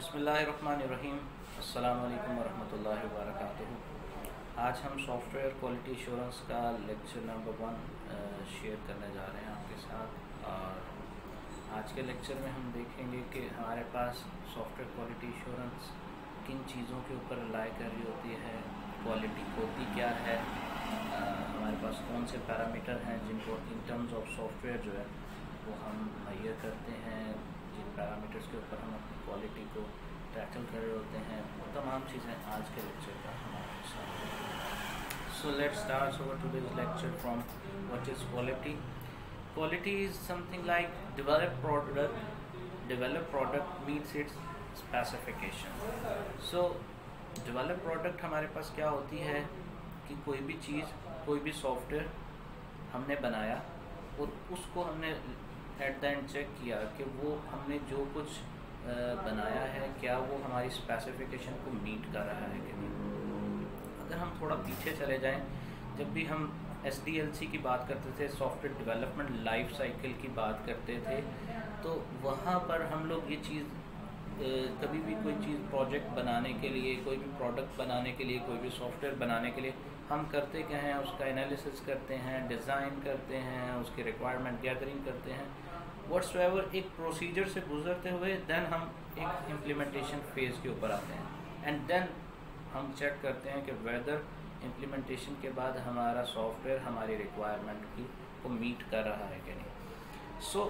बसमीम अल्लाम वरहमल वर्क आज हम सॉफ्टवेयर क्वालिटी एश्योरेंस का लेक्चर नंबर वन शेयर करने जा रहे हैं आपके साथ। और आज के लेक्चर में हम देखेंगे कि हमारे पास सॉफ्टवेयर क्वालिटी एश्योरेंस किन चीज़ों के ऊपर रिलाई कर रही होती है क्वालिटी होती क्या है आ, हमारे पास कौन से पैरामीटर हैं जिनको इन टर्म्स ऑफ़ सॉफ्टवेयर जो है वो हम मैयर करते हैं जिन पैरामीटर्स के ऊपर हम अपनी क्वालिटी को टैकल कर रहे होते हैं। वो तमाम चीज़ें आज के लेक्चर का हमारे साथ so let start over to this lecture from what is quality quality is something like develop product develop product meets its specification so develop product हमारे पास क्या होती है कि कोई भी चीज़, कोई भी सॉफ्टवेयर हमने बनाया और उसको हमने एट द एंड चेक किया कि वो हमने जो कुछ बनाया है, क्या वो हमारी स्पेसिफिकेशन को मीट कर रहा है कि नहीं? अगर हम थोड़ा पीछे चले जाएँ, जब भी हम एस डी एल सी की बात करते थे सॉफ्टवेयर डेवलपमेंट लाइफ साइकिल की बात करते थे तो वहाँ पर हम लोग ये चीज़ कभी भी कोई चीज़ प्रोजेक्ट बनाने के लिए, कोई भी प्रोडक्ट बनाने के लिए, कोई भी सॉफ्टवेयर बनाने के लिए हम करते क्या हैं, उसका एनालिसिस करते हैं डिज़ाइन करते हैं, उसकी रिक्वायरमेंट गैदरिंग करते हैं। वट्स एवर एक प्रोसीजर से गुजरते हुए देन हम एक इम्प्लीमेंटेशन फ़ेज़ के ऊपर आते हैं। एंड देन हम चेक करते हैं कि वेदर इम्प्लीमेंटेशन के बाद हमारा सॉफ्टवेयर हमारी रिक्वायरमेंट की, को मीट कर रहा है कि नहीं। सो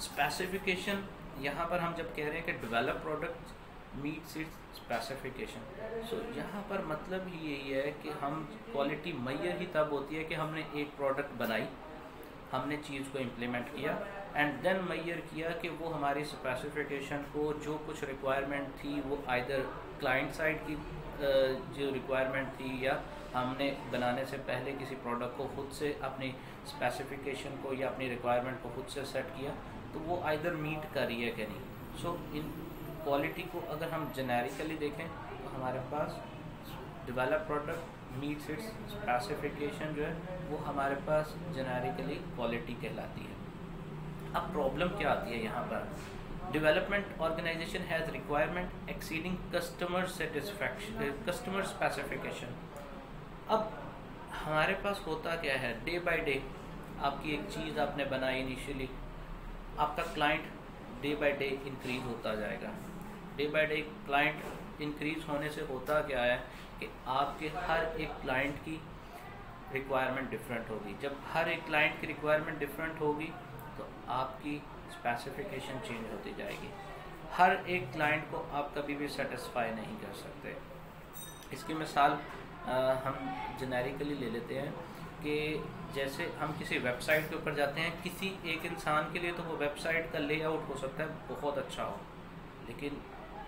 स्पेसिफिकेशन यहाँ पर हम जब कह रहे हैं कि develop product meets its specification so यहाँ पर मतलब ही यही है कि हम क्वालिटी मैयर ही तब होती है कि हमने एक प्रोडक्ट बनाई हमने चीज़ को इम्प्लीमेंट किया एंड देन मैयर किया कि वो हमारी स्पेसिफिकेशन को जो कुछ रिक्वायरमेंट थी वो आइधर क्लाइंट साइड की जो रिक्वायरमेंट थी या हमने बनाने से पहले किसी प्रोडक्ट को खुद से अपनी स्पेसिफिकेशन को या अपनी रिक्वायरमेंट को खुद से सेट किया तो वो आइधर मीट कर रही है कि नहीं। सो so, इन क्वालिटी को अगर हम जेनेरिकली देखें तो हमारे पास develop product meets its specification जो है, वो हमारे पास जेनेरिकली क्वालिटी कहलाती है। अब प्रॉब्लम क्या आती है यहाँ पर? Development organisation has requirement exceeding customer satisfaction customer specification अब हमारे पास होता क्या है? डे बाय डे आपकी एक चीज़ आपने बनाई इनिशियली आपका client day by day increase होता जाएगा। Day by day client increase होने से होता क्या है कि आपके हर एक क्लाइंट की रिक्वायरमेंट डिफरेंट होगी। जब हर एक क्लाइंट की रिक्वायरमेंट डिफरेंट होगी तो आपकी स्पेसिफिकेशन चेंज होती जाएगी। हर एक क्लाइंट को आप कभी भी सेटिस्फाई नहीं कर सकते। इसकी मिसाल हम जेनेरिकली ले लेते हैं कि जैसे हम किसी वेबसाइट के ऊपर जाते हैं, किसी एक इंसान के लिए तो वो वेबसाइट का लेआउट हो सकता है, बहुत अच्छा हो। लेकिन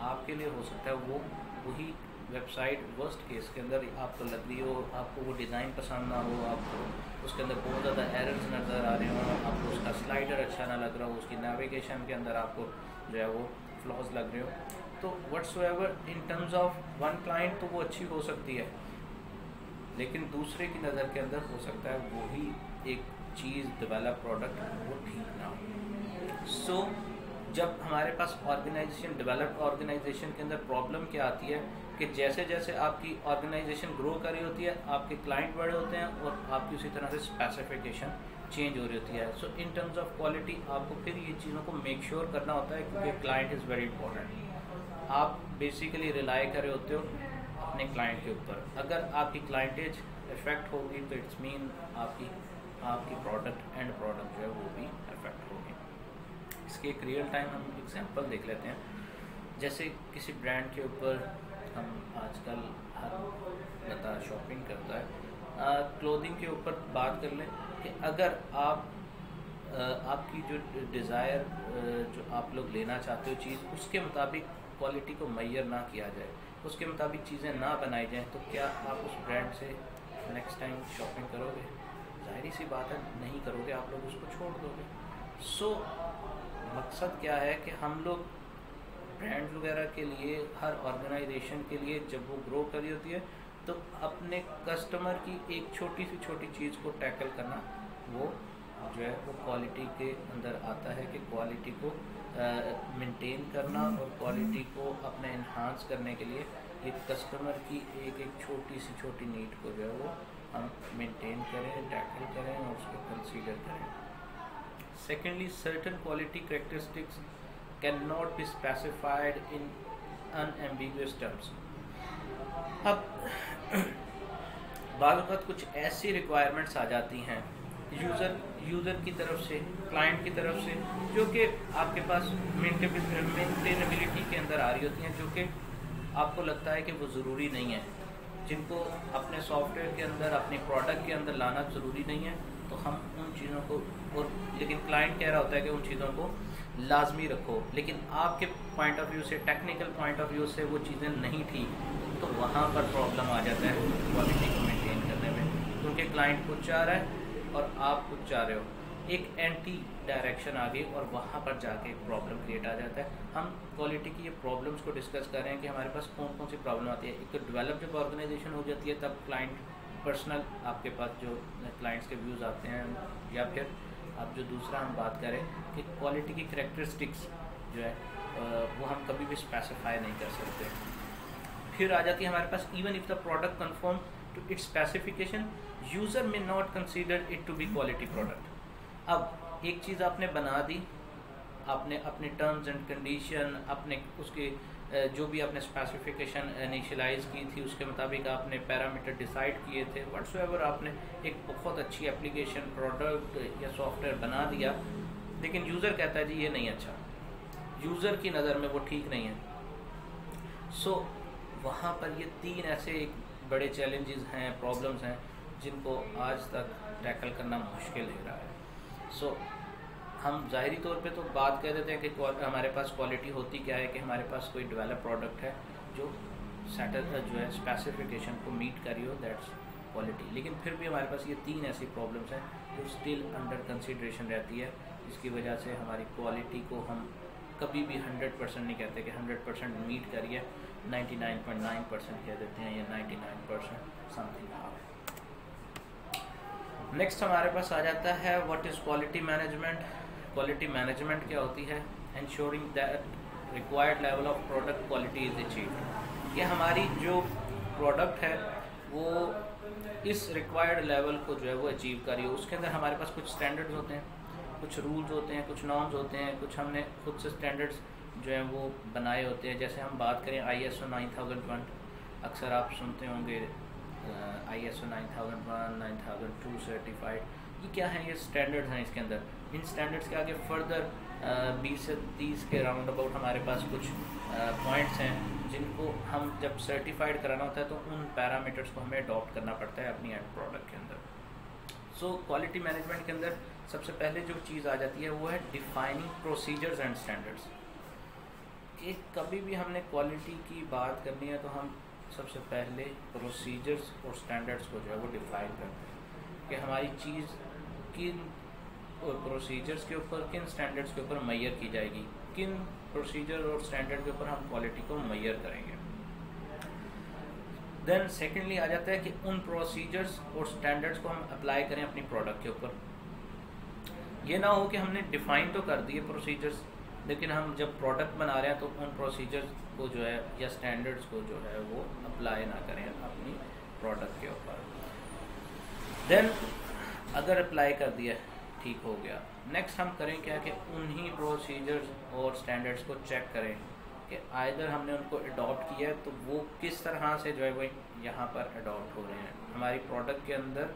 आपके लिए हो सकता है वो वही वेबसाइट वर्स्ट केस के अंदर आपको लग रही हो आपको वो डिज़ाइन पसंद ना हो आपको उसके अंदर बहुत ज़्यादा एरर्स नज़र आ रहे हो आपको उसका स्लाइडर अच्छा ना लग रहा हो उसकी नेविगेशन के अंदर आपको जो है वो फ्लॉज लग रहे हो। तो whatsoever in terms of one client तो वो अच्छी हो सकती है लेकिन दूसरे की नज़र के अंदर हो सकता है वही एक चीज़ डेवलप प्रोडक्ट वो ठीक ना हो। सो so, जब हमारे पास ऑर्गेनाइजेशन डेवलप्ड ऑर्गेनाइजेशन के अंदर प्रॉब्लम क्या आती है कि जैसे जैसे आपकी ऑर्गेनाइजेशन ग्रो कर रही होती है, आपके क्लाइंट बड़े होते हैं और आपकी उसी तरह से स्पेसिफिकेशन चेंज हो रही होती है। So in terms of quality आपको फिर ये चीज़ों को मेक श्योर sure करना होता है क्योंकि क्लाइंट इज़ वेरी इंपॉर्टेंट आप बेसिकली रिलाई कर रहे होते हो अपने क्लाइंट के ऊपर। अगर आपकी क्लाइंटेज इफ़ेक्ट होगी तो इट्स मीन आपकी आपकी प्रोडक्ट एंड प्रोडक्ट जो है वो भी इफ़ेक्ट इसके एक रियल टाइम हम एग्जांपल देख लेते हैं। जैसे किसी ब्रांड के ऊपर हम आजकल हर बंदा शॉपिंग करता है क्लोथिंग के ऊपर बात कर लें कि अगर आप आ, आपकी जो डिज़ायर जो आप लोग लेना चाहते हो चीज़ उसके मुताबिक क्वालिटी को मैयर ना किया जाए उसके मुताबिक चीज़ें ना बनाई जाएँ तो क्या आप उस ब्रांड से नेक्स्ट टाइम शॉपिंग करोगे? ज़ाहिर सी बात है नहीं करोगे आप लोग उसको छोड़ दोगे। सो so, मकसद क्या है कि हम लोग ब्रांड वगैरह के लिए, हर ऑर्गेनाइजेशन के लिए जब वो ग्रो करी होती है तो अपने कस्टमर की एक छोटी सी छोटी चीज़ को टैकल करना, वो जो है, वो क्वालिटी के अंदर आता है कि क्वालिटी को मेंटेन करना और क्वालिटी को अपने इन्हांस करने के लिए एक कस्टमर की एक एक छोटी सी छोटी नीड को जो है, वो हम मेंटेन करें टैकल करें और उसको कंसीडर करें। Certain quality characteristics can not be specified in unambiguous terms अब बाज़त कुछ ऐसी रिक्वायरमेंट्स आ जाती हैं यूज़र यूज़र की तरफ़ से क्लाइंट की तरफ़ से, जो कि आपके पास मेंटेनेबिलिटी के अंदर आ रही होती हैं, जो कि आपको लगता है कि वो ज़रूरी नहीं है। जिनको अपने सॉफ्टवेयर के अंदर, अपने प्रोडक्ट के अंदर लाना ज़रूरी नहीं है तो हम उन चीज़ों को, और लेकिन क्लाइंट कह रहा होता है कि उन चीज़ों को लाजमी रखो। लेकिन आपके पॉइंट ऑफ़ व्यू से टेक्निकल पॉइंट ऑफ़ व्यू से वो चीज़ें नहीं थी तो वहाँ पर प्रॉब्लम आ जाता है क्वालिटी को मेंटेन करने में। क्योंकि क्लाइंट कुछ चाह रहा है और आप कुछ चाह रहे हो। एक एंटी डायरेक्शन आ गई और वहाँ पर जाके एक प्रॉब्लम क्रिएट आ जाता है। हम क्वालिटी की ये प्रॉब्लम्स को डिस्कस कर रहे हैं कि हमारे पास कौन कौन सी प्रॉब्लम आती है। एक तो डेवलप जब ऑर्गेनाइजेशन हो जाती है, तब क्लाइंट पर्सनल आपके पास जो क्लाइंट्स के व्यूज़ आते हैं या फिर अब जो दूसरा हम बात करें कि क्वालिटी की करेक्टरिस्टिक्स जो है वो हम कभी भी स्पेसिफाई नहीं कर सकते। फिर आ जाती है हमारे पास even if the product conform to its specification user may not consider it to be quality product अब एक चीज़ आपने बना दी आपने अपने टर्म्स एंड कंडीशन अपने उसके जो भी आपने स्पेसिफिकेशन इनिशलाइज की थी उसके मुताबिक आपने पैरामीटर डिसाइड किए थे। वट्स आपने एक बहुत अच्छी एप्लीकेशन प्रोडक्ट या सॉफ्टवेयर बना दिया लेकिन यूज़र कहता है जी ये नहीं अच्छा। यूज़र की नज़र में वो ठीक नहीं है। सो so, वहाँ पर ये तीन ऐसे एक बड़े चैलेंजेस हैं प्रॉब्लम्स हैं जिनको आज तक टैकल करना मुश्किल लग रहा है। सो so, हम ज़ाहरी तौर पे तो बात कह देते हैं कि हमारे पास क्वालिटी होती क्या है कि हमारे पास कोई डेवलप प्रोडक्ट है जो सेटल जो है स्पेसिफिकेशन को मीट करी हो दैट्स क्वालिटी लेकिन फिर भी हमारे पास ये तीन ऐसी प्रॉब्लम्स हैं जो स्टिल अंडर कंसिड्रेशन रहती है जिसकी वजह से हमारी क्वालिटी को हम कभी भी हंड्रेड परसेंट नहीं कहते कि हंड्रेड परसेंट मीट करिए ninety nine point nine percent कह देते हैं या ninety nine percent something half next हमारे पास आ जाता है what is quality management quality management क्या होती है? Ensuring that required level of product quality is achieve ये हमारी जो प्रोडक्ट है, वो इस रिक्वायर्ड लेवल को जो है वो अचीव करिए उसके अंदर हमारे पास कुछ स्टैंडर्ड्स होते हैं, कुछ रूल्स होते हैं, कुछ नॉर्म्स होते हैं, कुछ हमने खुद से स्टैंडर्ड्स जो है वो बनाए होते हैं। जैसे हम बात करें I S O nine thousand one अक्सर आप सुनते होंगे I S O nine thousand one nine thousand two certified ये क्या है? ये स्टैंडर्ड्स हैं इसके अंदर। इन स्टैंडर्ड्स के आगे फर्दर बीस से तीस के राउंड अबाउट हमारे पास कुछ पॉइंट्स हैं, जिनको हम जब सर्टिफाइड कराना होता है तो उन पैरामीटर्स को हमें अडॉप्ट करना पड़ता है अपनी एंड प्रोडक्ट के अंदर। सो क्वालिटी मैनेजमेंट के अंदर सबसे पहले जो चीज़ आ जाती है, वो है डिफाइनिंग प्रोसीजर्स एंड स्टैंडर्ड्स कि कभी भी हमने क्वालिटी की बात करनी है तो हम सबसे पहले प्रोसीजर्स और स्टैंडर्ड्स को जो है वो डिफाइन करते हैं कि हमारी चीज़ किन प्रोसीजर्स के ऊपर, किन स्टैंडर्ड्स के ऊपर मैयर की जाएगी, किन प्रोसीजर और स्टैंडर्ड के ऊपर हम क्वालिटी को मैयर करेंगे। देन सेकेंडली आ जाता है कि उन प्रोसीजर्स और स्टैंडर्ड्स को हम अप्लाई करें अपनी प्रोडक्ट के ऊपर। ये ना हो कि हमने डिफ़ाइन तो कर दिए प्रोसीजर्स लेकिन हम जब प्रोडक्ट बना रहे हैं तो उन प्रोसीजर्स को जो है या स्टैंडर्ड्स को जो है वो अप्लाई ना करें अपनी प्रोडक्ट के ऊपर। देन अगर अप्लाई कर दिया, ठीक हो गया। नेक्स्ट हम करें क्या कि उन्हीं प्रोसीजर्स और स्टैंडर्ड्स को चेक करें कि आइधर हमने उनको अडॉप्ट किया है तो वो किस तरह से जो है वो यहाँ पर अडॉप्ट हो रहे हैं। हमारी प्रोडक्ट के अंदर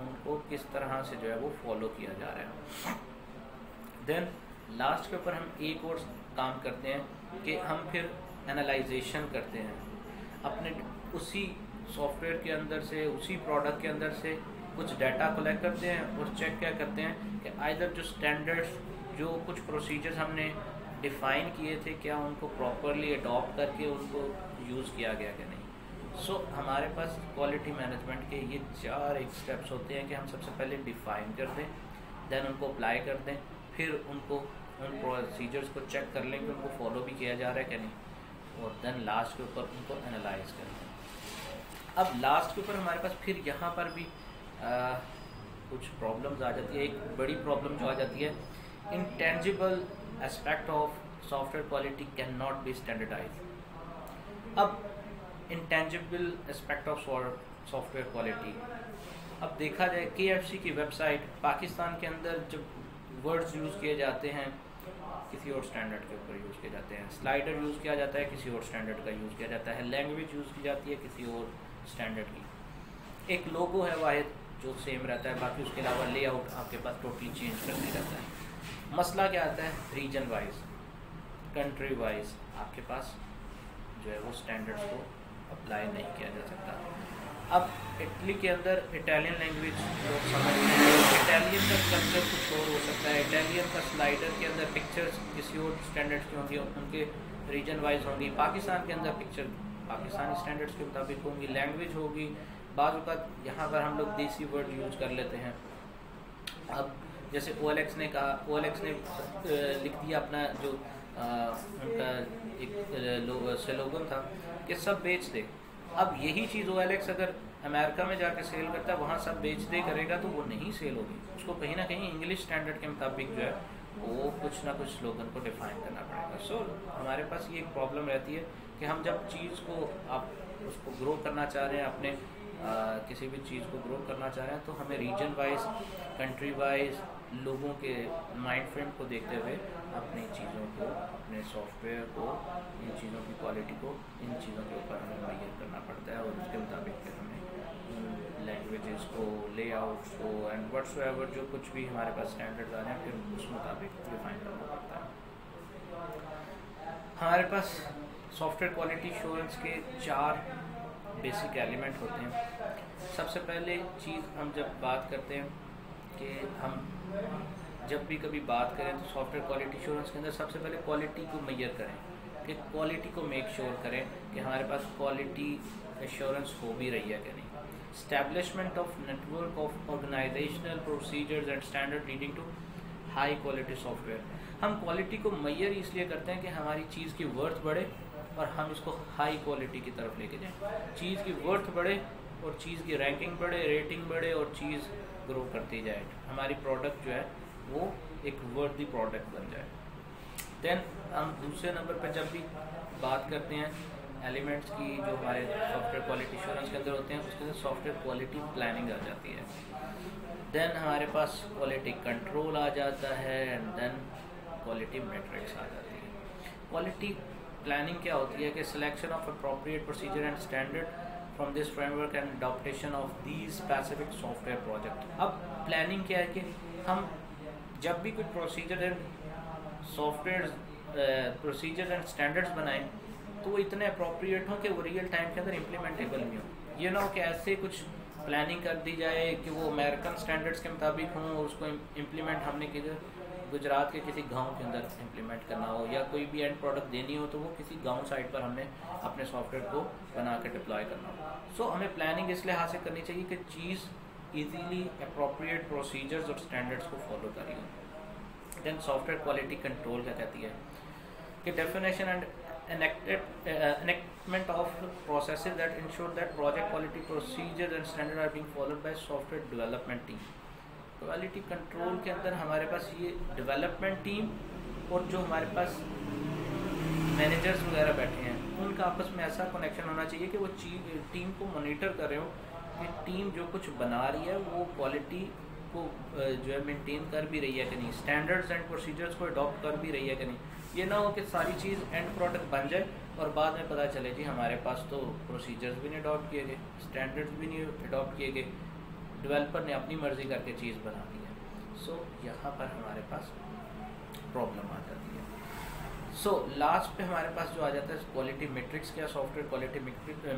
उनको किस तरह से जो है वो फॉलो किया जा रहा है। देन लास्ट के ऊपर हम एक और काम करते हैं कि हम फिर एनालाइजेशन करते हैं। अपने उसी सॉफ्टवेयर के अंदर से उसी प्रोडक्ट के अंदर से कुछ डाटा कलेक्ट करते हैं और चेक क्या करते हैं कि आइधर जो स्टैंडर्ड्स जो कुछ प्रोसीजर्स हमने डिफ़ाइन किए थे क्या उनको प्रॉपरली अडॉप्ट करके उनको यूज़ किया गया कि नहीं। सो so, हमारे पास क्वालिटी मैनेजमेंट के ये चार एक स्टेप्स होते हैं कि हम सबसे पहले डिफ़ाइन कर दें देन उनको अप्लाई कर दें फिर उनको उन प्रोसीजर्स को चेक कर लें कि उनको फॉलो भी किया जा रहा है कि नहीं। और देन लास्ट के ऊपर उनको एनालाइज कर लें अब लास्ट के ऊपर हमारे पास फिर यहाँ पर भी आ, कुछ प्रॉब्लम्स आ जाती है। एक बड़ी प्रॉब्लम जो आ जाती है intangible aspect of software quality can not be standardise अब intangible aspect of software quality अब देखा जाए के की वेबसाइट पाकिस्तान के अंदर जब वर्ड्स यूज़ किए जाते हैं किसी और स्टैंडर्ड के ऊपर यूज़ किए जाते हैं। स्लाइडर यूज़ किया जाता है, किसी और स्टैंडर्ड का यूज़ किया जाता है। लैंग्वेज यूज़ की जाती है, किसी और स्टैंडर्ड की। एक लोगो है वाहिद, जो सेम रहता है, बाकी उसके अलावा लेआउट आपके पास टोटली चेंज कर दिया जाता है। मसला क्या आता है? रीजन वाइज कंट्री वाइज आपके पास जो है वो स्टैंडर्ड्स को अप्लाई नहीं किया जा सकता। अब इटली के अंदर इटालियन लैंग्वेज लोग समझ इटालियन का कल्चर कुछ और हो सकता है। इटालियन का स्लाइडर के अंदर पिक्चर्स किसी और स्टैंडर्ड्स की होंगी, उनके रीजन वाइज होंगी। पाकिस्तान के अंदर पिक्चर पाकिस्तानी स्टैंडर्ड्स के मुताबिक होंगी। लैंग्वेज होगी। बाद यहाँ पर हम लोग देसी वर्ड यूज़ कर लेते हैं। अब जैसे OLX ने कहा ओ ने लिख दिया अपना जो उनका एक स्लोगन था कि सब बेच दे। अब यही चीज़ ओ अगर अमेरिका में जाकर सेल करता है वहाँ सब बेच दे करेगा तो वो नहीं सेल होगी। उसको कहीं ना कहीं इंग्लिश स्टैंडर्ड के मुताबिक जो है वो कुछ ना कुछ स्लोगन को डिफाइन करना पड़ेगा। सो so, हमारे पास ये एक प्रॉब्लम रहती है कि हम जब चीज़ को आप उसको ग्रो करना चाह रहे हैं अपने आ, किसी भी चीज़ को ग्रो करना चाह रहे हैं तो हमें रीजन वाइज कंट्री वाइज लोगों के माइंड फ्रेम को देखते हुए अपनी चीज़ों को अपने सॉफ्टवेयर को इन चीज़ों की क्वालिटी को इन चीज़ों के ऊपर हमें मैयर करना पड़ता है और उसके मुताबिक फिर हमें लैंग्वेजेस को लेआउट्स को एंड वट्स जो कुछ भी हमारे पास स्टैंडर्ड आ रहे हैं, फिर उस मुताबिक डिफाइन करना पड़ता है। हमारे पास सॉफ्टवेयर क्वालिटी इंश्योरेंस के चार बेसिक एलिमेंट होते हैं। सबसे पहले चीज़ हम जब बात करते हैं कि हम जब भी कभी बात करें तो सॉफ्टवेयर क्वालिटी इंश्योरेंस के अंदर सबसे पहले क्वालिटी को मैयर करें। कि क्वालिटी को मेक श्योर sure करें कि हमारे पास क्वालिटी एश्योरेंस हो भी रही है कि नहीं। Establishment of network of organisational procedures and standard leading to high quality software हम क्वालिटी को मैयर इसलिए करते हैं कि हमारी चीज़ की वर्थ बढ़े और हम इसको हाई क्वालिटी की तरफ़ लेके जाएँ। चीज़ की वर्थ बढ़े और चीज़ की रैंकिंग बढ़े रेटिंग बढ़े और चीज़ ग्रो करती जाए। हमारी प्रोडक्ट जो है, वो एक वर्दी प्रोडक्ट बन जाए। देन हम दूसरे नंबर पर जब भी बात करते हैं एलिमेंट्स की जो हमारे सॉफ्टवेयर क्वालिटी इंश्योरेंस के अंदर होते हैं, उसके अंदर सॉफ्टवेयर क्वालिटी प्लानिंग आ जाती है। देन हमारे पास क्वालिटी कंट्रोल आ जाता है एंड देन क्वालिटी मेट्रिक्स आ जाती है। क्वालिटी प्लानिंग क्या होती है कि selection of appropriate procedure and standard from this framework and adoption of the specific software project अब प्लानिंग क्या है कि हम जब भी कुछ procedure and software procedure and standards बनाएँ तो वो इतने अप्रोप्रिएट हों कि वो रियल टाइम के अंदर इम्प्लीमेंटेबल भी हो। ये ना हो कि ऐसे कुछ प्लानिंग कर दी जाए कि वो अमेरिकन स्टैंडर्ड्स के मुताबिक हों और उसको इम्प्लीमेंट हमने किधर गुजरात के किसी गाँव के अंदर इम्प्लीमेंट करना हो या कोई भी एंड प्रोडक्ट देनी हो तो वो किसी गाँव साइड पर हमने अपने सॉफ्टवेयर को बना के डिप्लॉय करना हो। सो so, हमें प्लानिंग इसलिए हासिल करनी चाहिए कि चीज़ ईजीली अप्रोप्रिएट प्रोसीजर्स और स्टैंडर्ड्स को फॉलो करी हो देन सॉफ्टवेयर क्वालिटी कंट्रोल क्या कहती है? कि definition and enactment of processes that ensure that project quality procedures and standards are being followed by software development team. Quality control के अंदर हमारे पास ये डेवलपमेंट टीम और जो हमारे पास मैनेजर्स वगैरह बैठे हैं, उनका आपस में ऐसा कनेक्शन होना चाहिए कि वो टीम को मोनिटर कर रहे हो कि टीम जो कुछ बना रही है, वो क्वालिटी को जो है मेंटेन कर भी रही है कि नहीं स्टैंडर्ड्स एंड प्रोसीजर्स को अडॉप्ट कर भी रही है कि नहीं। ये ना हो कि सारी चीज़ एंड प्रोडक्ट बन जाए और बाद में पता चले जी हमारे पास तो प्रोसीजर्स भी नहीं अडॉप्ट किए गए स्टैंडर्ड्स भी नहीं अडॉप्ट किए गए। डेवलपर ने अपनी मर्ज़ी करके चीज़ बना दी है। सो so, यहाँ पर हमारे पास प्रॉब्लम आ जाती है। सो so, लास्ट पे हमारे पास जो आ जाता है क्वालिटी मेट्रिक्स क्या सॉफ्टवेयर क्वालिटी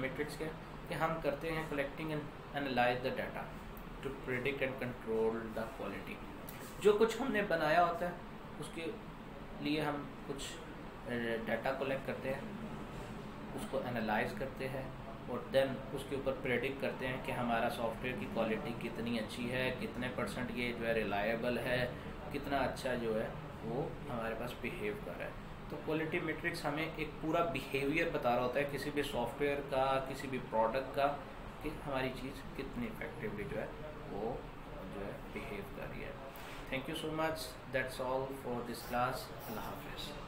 मेट्रिक्स क्या कि हम करते हैं collecting and analyse the data to predict and control the quality जो कुछ हमने बनाया होता है उसके लिए हम कुछ डाटा कलेक्ट करते हैं, उसको एनालाइज करते हैं और देन उसके ऊपर प्रेडिक्ट करते हैं कि हमारा सॉफ्टवेयर की क्वालिटी कितनी अच्छी है, कितने परसेंट ये जो है रिलायबल है, कितना अच्छा जो है वो हमारे पास बिहेव कर रहा है। तो क्वालिटी मेट्रिक्स हमें एक पूरा बिहेवियर बता रहा होता है किसी भी सॉफ्टवेयर का, किसी भी प्रोडक्ट का कि हमारी चीज़ कितनी इफेक्टिवली जो है वो जो है बिहेव कर रही है। Thank you so much. That's all for this class. Allah Hafiz.